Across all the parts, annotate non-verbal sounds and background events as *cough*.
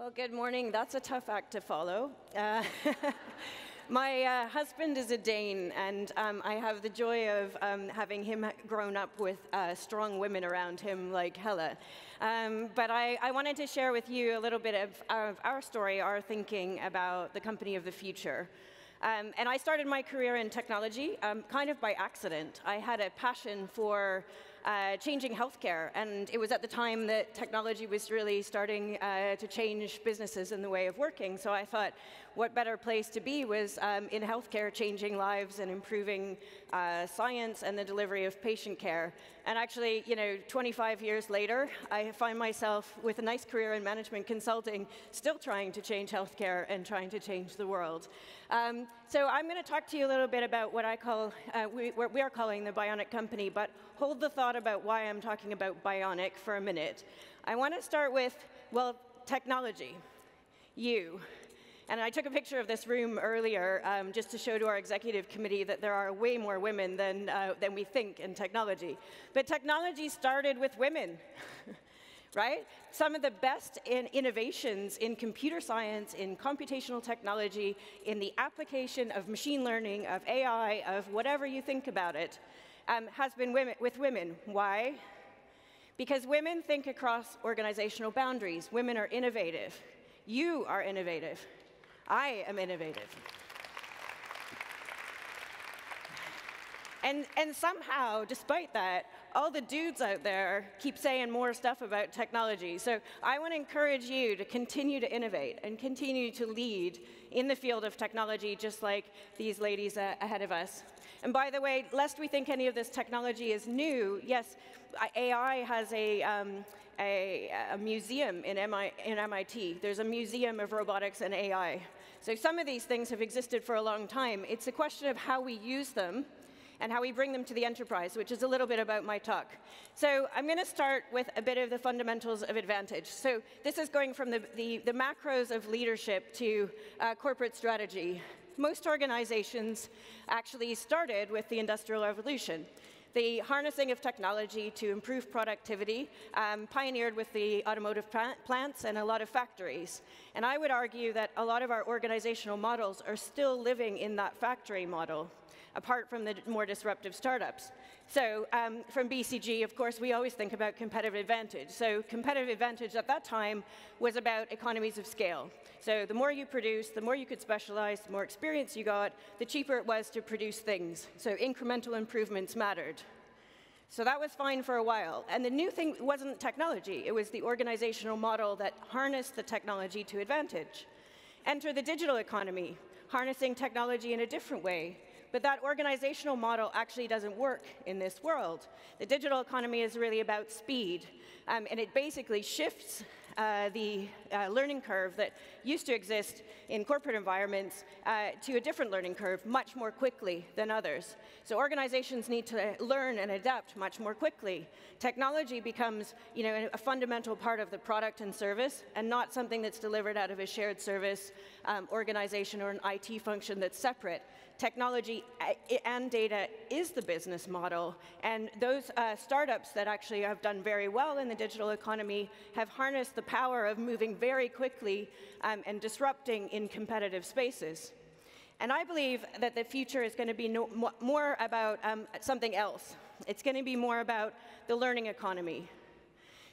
Well, good morning. That's a tough act to follow. Uh, *laughs* my uh, husband is a Dane, and um, I have the joy of um, having him grown up with uh, strong women around him like Hella. Um, but I, I, wanted to share with you a little bit of, of, our story, our thinking about the company of the future. Um, and I started my career in technology um, kind of by accident. I had a passion for uh, changing healthcare. And it was at the time that technology was really starting uh, to change businesses and the way of working. So I thought, what better place to be was um, in healthcare, changing lives and improving uh, science and the delivery of patient care. And actually, you know, 25 years later, I find myself with a nice career in management consulting, still trying to change healthcare and trying to change the world. Um, so I'm going to talk to you a little bit about what I call, uh, we, what we are calling the Bionic Company, but hold the thought about why I'm talking about bionic for a minute. I want to start with, well, technology, you. And I took a picture of this room earlier um, just to show to our executive committee that there are way more women than, uh, than we think in technology. But technology started with women. *laughs* right? Some of the best in innovations in computer science, in computational technology, in the application of machine learning, of AI, of whatever you think about it, um, has been women, with women. Why? Because women think across organizational boundaries. Women are innovative. You are innovative. I am innovative. And, and somehow, despite that, all the dudes out there keep saying more stuff about technology. So I want to encourage you to continue to innovate and continue to lead in the field of technology, just like these ladies uh, ahead of us. And by the way, lest we think any of this technology is new, yes, AI has a, um, a, a, museum in, MI, in MIT. There's a museum of robotics and AI. So some of these things have existed for a long time. It's a question of how we use them and how we bring them to the enterprise, which is a little bit about my talk. So I'm going to start with a bit of the fundamentals of advantage. So this is going from the, the, the macros of leadership to uh, corporate strategy. Most organizations actually started with the Industrial Revolution the harnessing of technology to improve productivity, um, pioneered with the automotive plants and a lot of factories. And I would argue that a lot of our organizational models are still living in that factory model apart from the more disruptive startups. So um, from BCG, of course, we always think about competitive advantage. So competitive advantage at that time was about economies of scale. So the more you produced, the more you could specialize, the more experience you got, the cheaper it was to produce things. So incremental improvements mattered. So that was fine for a while. And the new thing wasn't technology, it was the organizational model that harnessed the technology to advantage. Enter the digital economy, harnessing technology in a different way, but that organizational model actually doesn't work in this world. The digital economy is really about speed, um, and it basically shifts uh, the uh, learning curve that used to exist in corporate environments uh, to a different learning curve much more quickly than others. So organizations need to learn and adapt much more quickly. Technology becomes you know, a fundamental part of the product and service and not something that's delivered out of a shared service um, organization or an IT function that's separate technology uh, and data is the business model. And those uh, startups that actually have done very well in the digital economy have harnessed the power of moving very quickly um, and disrupting in competitive spaces. And I believe that the future is going to be no, more about um, something else. It's going to be more about the learning economy.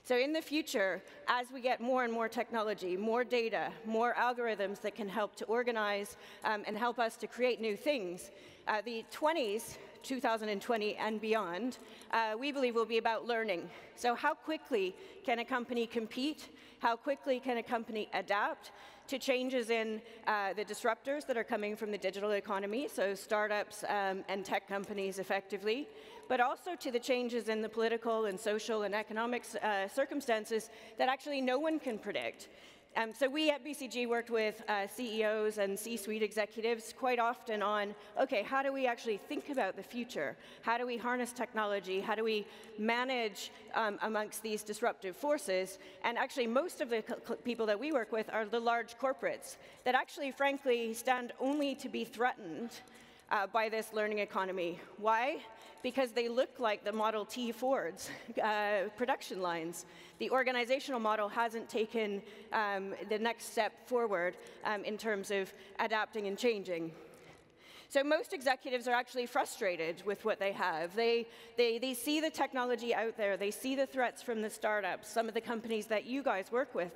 So in the future, as we get more and more technology, more data, more algorithms that can help to organize um, and help us to create new things, uh, the 20s, 2020 and beyond, uh, we believe will be about learning. So how quickly can a company compete? How quickly can a company adapt? To changes in uh, the disruptors that are coming from the digital economy, so startups um, and tech companies effectively, but also to the changes in the political and social and economic uh, circumstances that actually no one can predict. Um, so we at BCG worked with uh, CEOs and C-suite executives quite often on, okay, how do we actually think about the future? How do we harness technology? How do we manage um, amongst these disruptive forces? And actually, most of the people that we work with are the large corporates that actually, frankly, stand only to be threatened uh, by this learning economy. Why? Because they look like the Model T Fords uh, production lines. The organizational model hasn't taken um, the next step forward um, in terms of adapting and changing. So most executives are actually frustrated with what they have. They, they, they see the technology out there. They see the threats from the startups, some of the companies that you guys work with.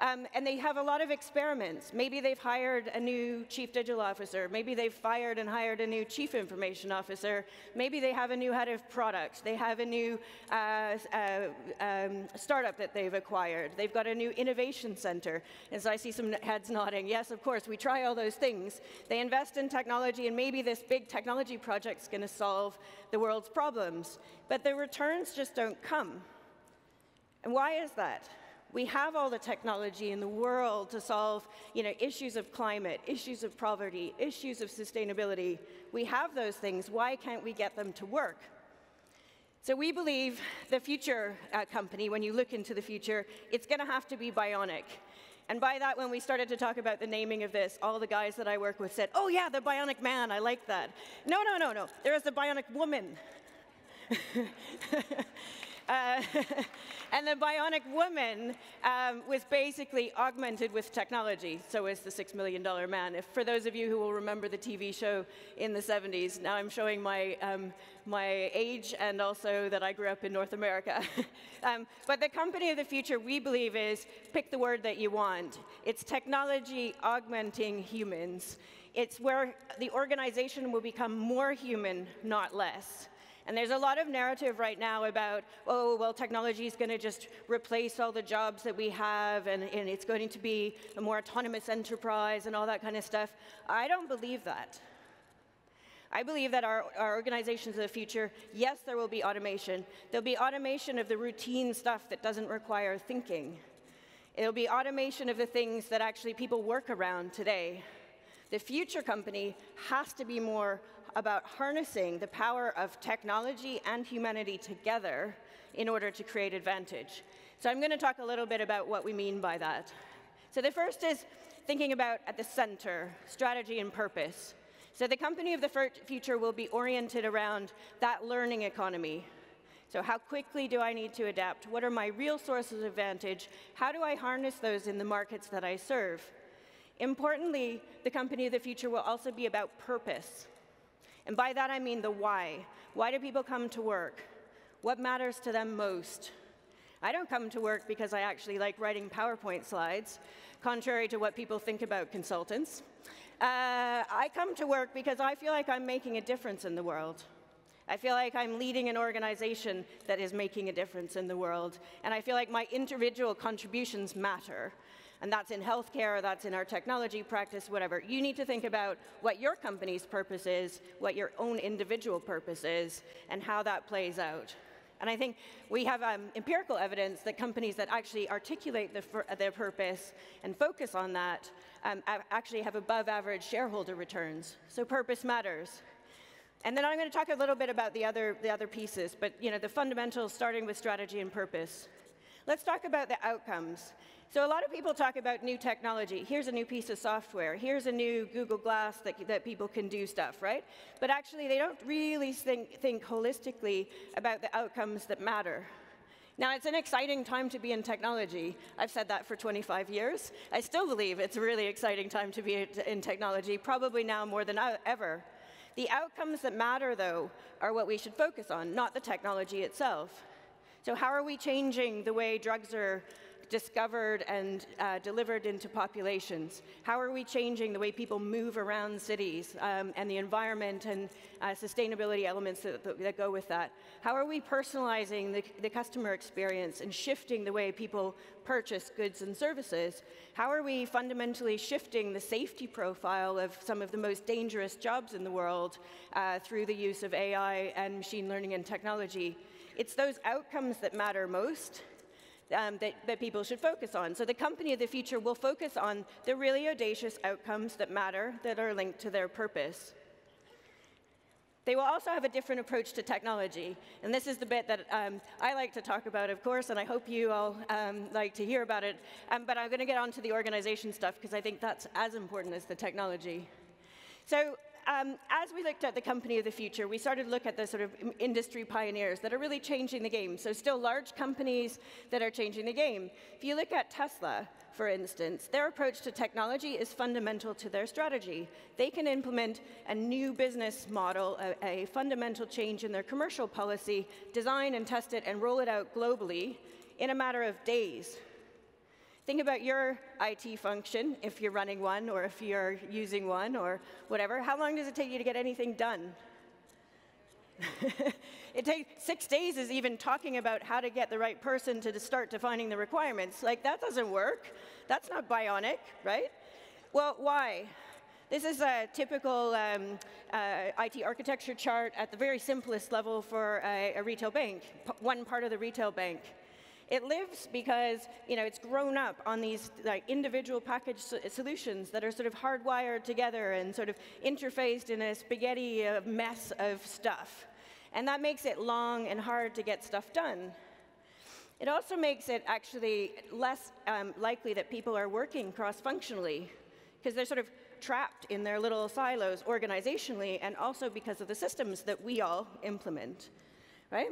Um, and they have a lot of experiments. Maybe they've hired a new chief digital officer. Maybe they've fired and hired a new chief information officer. Maybe they have a new head of product. They have a new uh, uh, um, startup that they've acquired. They've got a new innovation center. And so I see some heads nodding. Yes, of course, we try all those things. They invest in technology, and maybe this big technology project is going to solve the world's problems. But the returns just don't come. And why is that? We have all the technology in the world to solve you know, issues of climate, issues of poverty, issues of sustainability. We have those things. Why can't we get them to work? So we believe the future uh, company, when you look into the future, it's going to have to be bionic. And by that, when we started to talk about the naming of this, all the guys that I work with said, oh yeah, the bionic man, I like that. No, no, no, no, there is a bionic woman. *laughs* Uh, *laughs* and the bionic woman um, was basically augmented with technology. So is the $6 million man. If, for those of you who will remember the TV show in the 70s, now I'm showing my, um, my age and also that I grew up in North America. *laughs* um, but the company of the future, we believe, is pick the word that you want. It's technology augmenting humans. It's where the organization will become more human, not less. And there's a lot of narrative right now about, oh, well, technology is going to just replace all the jobs that we have, and, and it's going to be a more autonomous enterprise and all that kind of stuff. I don't believe that. I believe that our, our, organizations of the future, yes, there will be automation. There'll be automation of the routine stuff that doesn't require thinking. It'll be automation of the things that actually people work around today. The future company has to be more about harnessing the power of technology and humanity together in order to create advantage. So I'm going to talk a little bit about what we mean by that. So the first is thinking about at the center, strategy and purpose. So the company of the future will be oriented around that learning economy. So how quickly do I need to adapt? What are my real sources of advantage? How do I harness those in the markets that I serve? Importantly, the company of the future will also be about purpose. And by that I mean the why. Why do people come to work? What matters to them most? I don't come to work because I actually like writing PowerPoint slides, contrary to what people think about consultants. Uh, I come to work because I feel like I'm making a difference in the world. I feel like I'm leading an organization that is making a difference in the world, and I feel like my individual contributions matter and that's in healthcare, that's in our technology practice, whatever. You need to think about what your company's purpose is, what your own individual purpose is, and how that plays out. And I think we have um, empirical evidence that companies that actually articulate the, their purpose and focus on that um, actually have above average shareholder returns. So purpose matters. And then I'm going to talk a little bit about the other, the other pieces, but you know, the fundamentals starting with strategy and purpose. Let's talk about the outcomes. So a lot of people talk about new technology. Here's a new piece of software. Here's a new Google Glass that, that people can do stuff, right? But actually, they don't really think, think holistically about the outcomes that matter. Now, it's an exciting time to be in technology. I've said that for 25 years. I still believe it's a really exciting time to be in technology, probably now more than ever. The outcomes that matter, though, are what we should focus on, not the technology itself. So how are we changing the way drugs are discovered and uh, delivered into populations? How are we changing the way people move around cities um, and the environment and uh, sustainability elements that, that, go with that? How are we personalizing the, the customer experience and shifting the way people purchase goods and services? How are we fundamentally shifting the safety profile of some of the most dangerous jobs in the world uh, through the use of AI and machine learning and technology? It's those outcomes that matter most um, that, that people should focus on. So the company of the future will focus on the really audacious outcomes that matter that are linked to their purpose. They will also have a different approach to technology. And this is the bit that um, I like to talk about, of course, and I hope you all um, like to hear about it. Um, but I'm going to get on to the organization stuff because I think that's as important as the technology. So um, as we looked at the company of the future, we started to look at the sort of industry pioneers that are really changing the game. So still large companies that are changing the game. If you look at Tesla, for instance, their approach to technology is fundamental to their strategy. They can implement a new business model, a, a fundamental change in their commercial policy, design and test it and roll it out globally in a matter of days. Think about your IT function, if you're running one or if you're using one or whatever. How long does it take you to get anything done? *laughs* it takes six days is even talking about how to get the right person to start defining the requirements. Like, that doesn't work. That's not bionic, right? Well, why? This is a typical um, uh, IT architecture chart at the very simplest level for a, a retail bank, one part of the retail bank. It lives because you know it's grown up on these like individual package solutions that are sort of hardwired together and sort of interfaced in a spaghetti mess of stuff. And that makes it long and hard to get stuff done. It also makes it actually less um, likely that people are working cross-functionally because they're sort of trapped in their little silos organizationally and also because of the systems that we all implement, right?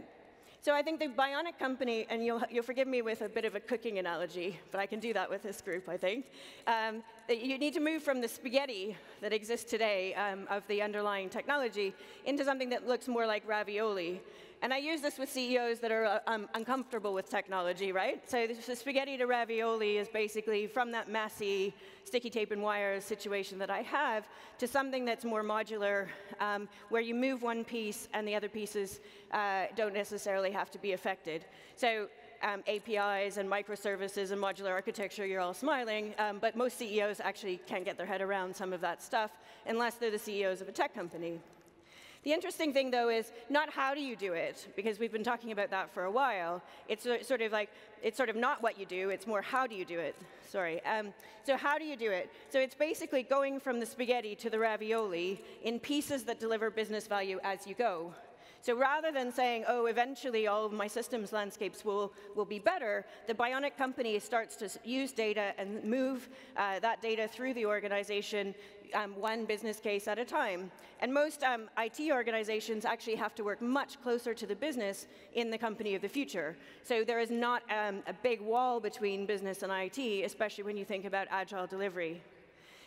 So I think the Bionic company, and you'll, you'll forgive me with a bit of a cooking analogy, but I can do that with this group, I think. Um, you need to move from the spaghetti that exists today um, of the underlying technology into something that looks more like ravioli. And I use this with CEOs that are uh, um, uncomfortable with technology, right? So the spaghetti to ravioli is basically from that messy sticky tape and wire situation that I have to something that's more modular, um, where you move one piece and the other pieces uh, don't necessarily have to be affected. So um, APIs and microservices and modular architecture, you're all smiling, um, but most CEOs actually can't get their head around some of that stuff unless they're the CEOs of a tech company. The interesting thing, though, is not how do you do it, because we've been talking about that for a while. It's sort of like, it's sort of not what you do, it's more how do you do it. Sorry. Um, so how do you do it? So it's basically going from the spaghetti to the ravioli in pieces that deliver business value as you go. So rather than saying, oh, eventually all of my systems landscapes will, will be better, the Bionic company starts to use data and move uh, that data through the organization um, one business case at a time. And most um, IT organizations actually have to work much closer to the business in the company of the future. So there is not um, a big wall between business and IT, especially when you think about agile delivery.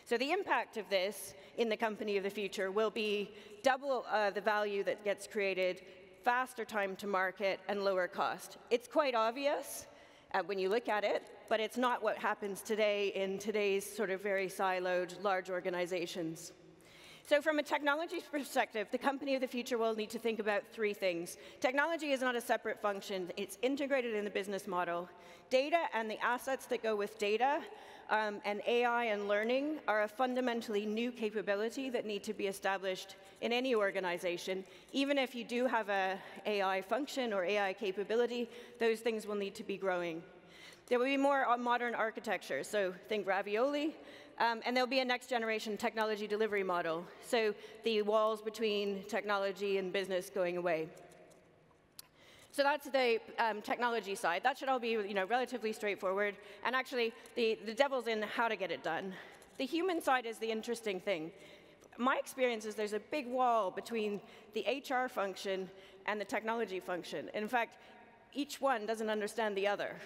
So the impact of this in the company of the future will be double uh, the value that gets created, faster time to market, and lower cost. It's quite obvious uh, when you look at it, but it's not what happens today in today's sort of very siloed large organizations. So from a technology perspective, the company of the future will need to think about three things. Technology is not a separate function. It's integrated in the business model. Data and the assets that go with data um, and AI and learning are a fundamentally new capability that need to be established in any organization. Even if you do have a AI function or AI capability, those things will need to be growing. There will be more uh, modern architecture, so think ravioli, um, and there'll be a next generation technology delivery model. So the walls between technology and business going away. So that's the um, technology side. That should all be you know, relatively straightforward. And actually, the, the devil's in how to get it done. The human side is the interesting thing. My experience is there's a big wall between the HR function and the technology function. In fact, each one doesn't understand the other.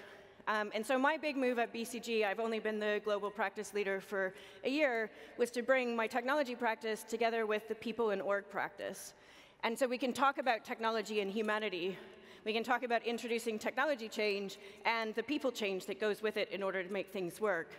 Um, and so my big move at BCG, I've only been the global practice leader for a year, was to bring my technology practice together with the people in org practice. And so we can talk about technology and humanity. We can talk about introducing technology change and the people change that goes with it in order to make things work.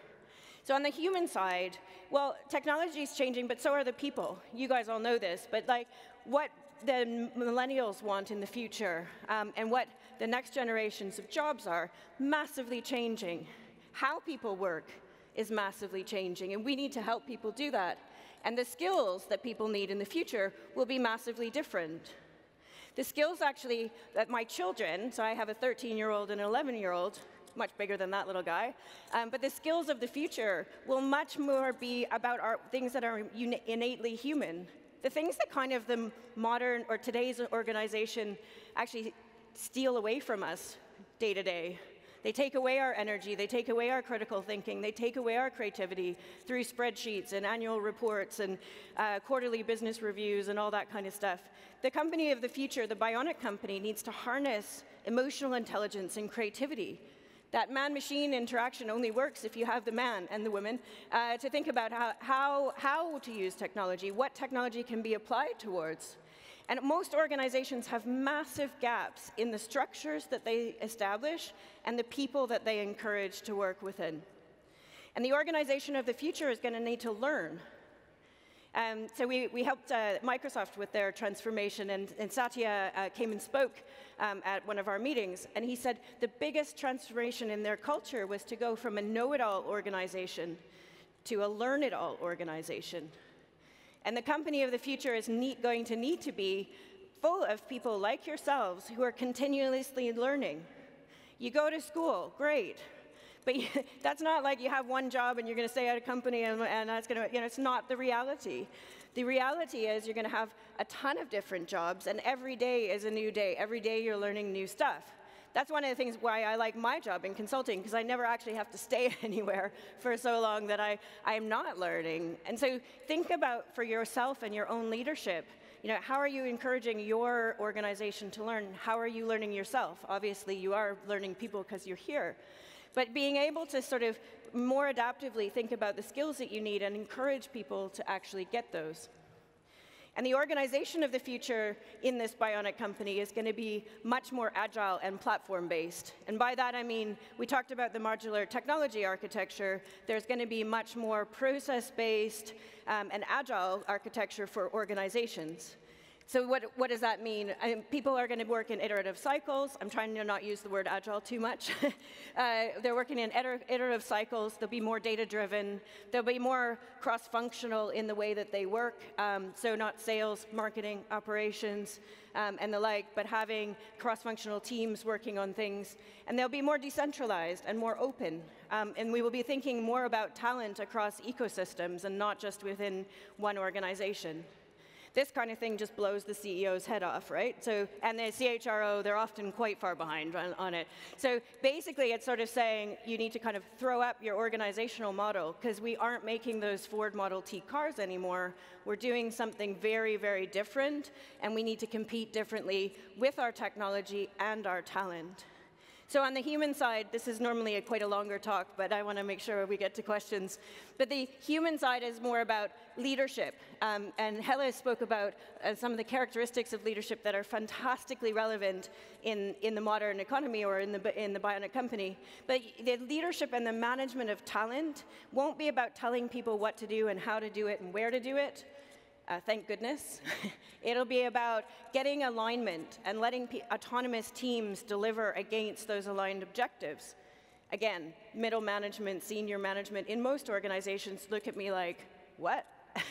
So on the human side, well, technology is changing, but so are the people. You guys all know this, but like what the millennials want in the future um, and what the next generations of jobs are massively changing. How people work is massively changing, and we need to help people do that. And the skills that people need in the future will be massively different. The skills actually that my children, so I have a 13-year-old and an 11-year-old, much bigger than that little guy. Um, but the skills of the future will much more be about our, things that are innately human. The things that kind of the modern or today's organization actually steal away from us day to day. They take away our energy, they take away our critical thinking, they take away our creativity through spreadsheets and annual reports and uh, quarterly business reviews and all that kind of stuff. The company of the future, the bionic company, needs to harness emotional intelligence and creativity that man-machine interaction only works if you have the man and the woman uh, to think about how, how, how to use technology, what technology can be applied towards. And most organizations have massive gaps in the structures that they establish and the people that they encourage to work within. And the organization of the future is going to need to learn um, so we, we helped uh, Microsoft with their transformation, and, and Satya uh, came and spoke um, at one of our meetings, and he said the biggest transformation in their culture was to go from a know-it-all organization to a learn-it-all organization. And the company of the future is going to need to be full of people like yourselves who are continuously learning. You go to school, great. But *laughs* that's not like you have one job and you're going to stay at a company and, and that's going to, you know, it's not the reality. The reality is you're going to have a ton of different jobs and every day is a new day. Every day you're learning new stuff. That's one of the things why I like my job in consulting, because I never actually have to stay *laughs* anywhere for so long that I, I'm not learning. And so think about for yourself and your own leadership, you know, how are you encouraging your organization to learn? How are you learning yourself? Obviously, you are learning people because you're here. But being able to sort of more adaptively think about the skills that you need and encourage people to actually get those. And the organization of the future in this bionic company is going to be much more agile and platform-based. And by that I mean, we talked about the modular technology architecture. There's going to be much more process-based um, and agile architecture for organizations. So what, what does that mean? I mean people are going to work in iterative cycles. I'm trying to not use the word agile too much. *laughs* uh, they're working in iterative cycles. They'll be more data-driven. They'll be more cross-functional in the way that they work. Um, so not sales, marketing, operations, um, and the like, but having cross-functional teams working on things. And they'll be more decentralized and more open. Um, and we will be thinking more about talent across ecosystems and not just within one organization. This kind of thing just blows the CEO's head off, right? So, and the CHRO, they're often quite far behind on, on it. So basically, it's sort of saying you need to kind of throw up your organizational model because we aren't making those Ford Model T cars anymore. We're doing something very, very different, and we need to compete differently with our technology and our talent. So on the human side, this is normally a quite a longer talk, but I want to make sure we get to questions. But the human side is more about leadership. Um, and Hella spoke about uh, some of the characteristics of leadership that are fantastically relevant in, in the modern economy or in the, in the bionic company. But the leadership and the management of talent won't be about telling people what to do and how to do it and where to do it uh, thank goodness. *laughs* It'll be about getting alignment and letting autonomous teams deliver against those aligned objectives. Again, middle management, senior management, in most organizations look at me like, what? *laughs*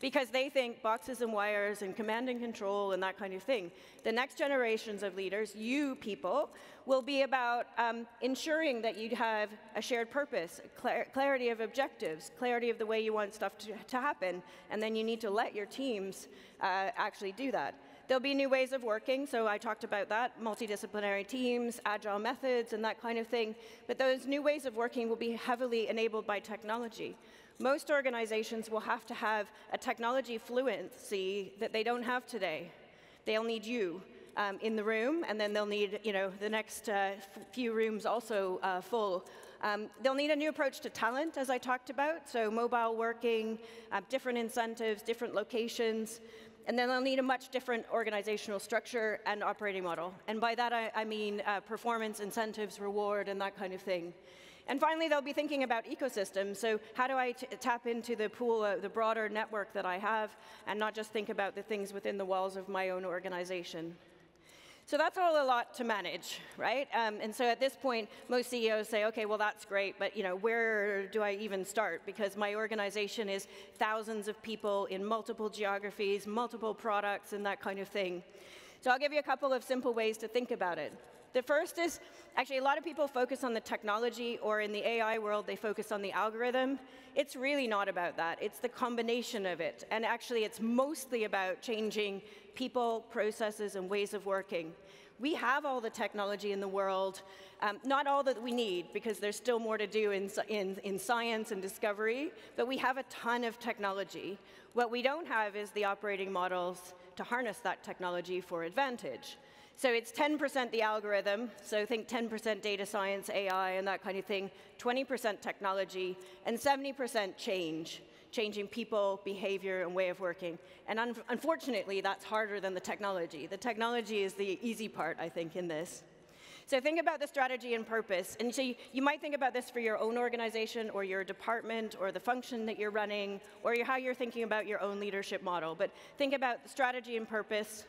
because they think boxes and wires and command and control and that kind of thing. The next generations of leaders, you people, will be about um, ensuring that you have a shared purpose, clar clarity of objectives, clarity of the way you want stuff to, to happen, and then you need to let your teams uh, actually do that. There'll be new ways of working, so I talked about that, multidisciplinary teams, agile methods, and that kind of thing. But those new ways of working will be heavily enabled by technology most organizations will have to have a technology fluency that they don't have today. They'll need you um, in the room, and then they'll need you know, the next uh, few rooms also uh, full. Um, they'll need a new approach to talent, as I talked about, so mobile working, uh, different incentives, different locations, and then they'll need a much different organizational structure and operating model. And by that, I, I mean uh, performance, incentives, reward, and that kind of thing. And finally, they'll be thinking about ecosystems. So how do I tap into the pool, uh, the broader network that I have, and not just think about the things within the walls of my own organization? So that's all a lot to manage, right? Um, and so at this point, most CEOs say, okay, well, that's great, but you know, where do I even start? Because my organization is thousands of people in multiple geographies, multiple products, and that kind of thing. So I'll give you a couple of simple ways to think about it. The first is, actually a lot of people focus on the technology or in the AI world, they focus on the algorithm. It's really not about that. It's the combination of it. And actually it's mostly about changing people, processes, and ways of working. We have all the technology in the world, um, not all that we need, because there's still more to do in, in, in science and discovery, but we have a ton of technology. What we don't have is the operating models to harness that technology for advantage. So it's 10% the algorithm, so think 10% data science, AI, and that kind of thing, 20% technology, and 70% change, changing people, behavior, and way of working. And un unfortunately, that's harder than the technology. The technology is the easy part, I think, in this. So think about the strategy and purpose. And so you, you, might think about this for your own organization or your department or the function that you're running or your, how you're thinking about your own leadership model. But think about strategy and purpose,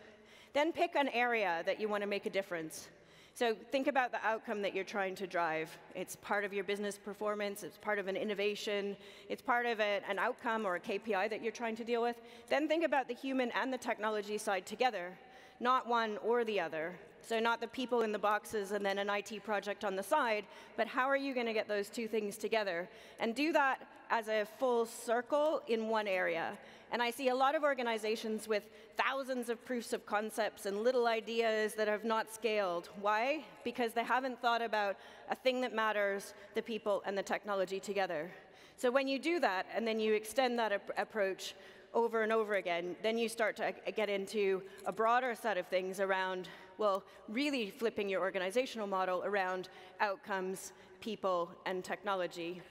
then pick an area that you want to make a difference. So think about the outcome that you're trying to drive. It's part of your business performance, it's part of an innovation, it's part of a, an outcome or a KPI that you're trying to deal with. Then think about the human and the technology side together, not one or the other. So not the people in the boxes and then an IT project on the side, but how are you going to get those two things together? And do that as a full circle in one area. And I see a lot of organizations with thousands of proofs of concepts and little ideas that have not scaled. Why? Because they haven't thought about a thing that matters, the people and the technology together. So when you do that, and then you extend that ap approach over and over again, then you start to uh, get into a broader set of things around, well, really flipping your organizational model around outcomes, people, and technology.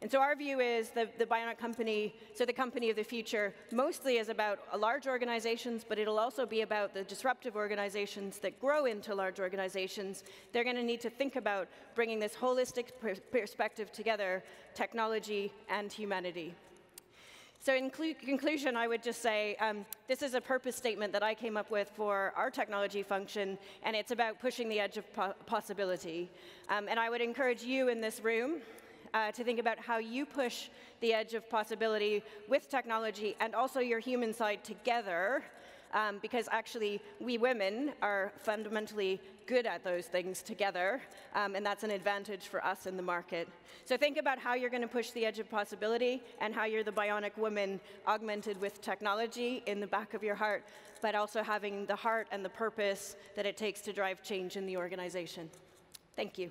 And so our view is the, the Bionic company, so the company of the future, mostly is about large organizations, but it'll also be about the disruptive organizations that grow into large organizations. They're going to need to think about bringing this holistic per perspective together, technology and humanity. So in conclusion, I would just say um, this is a purpose statement that I came up with for our technology function, and it's about pushing the edge of po possibility. Um, and I would encourage you in this room uh, to think about how you push the edge of possibility with technology and also your human side together, um, because actually we women are fundamentally good at those things together, um, and that's an advantage for us in the market. So think about how you're going to push the edge of possibility and how you're the bionic woman augmented with technology in the back of your heart, but also having the heart and the purpose that it takes to drive change in the organization. Thank you.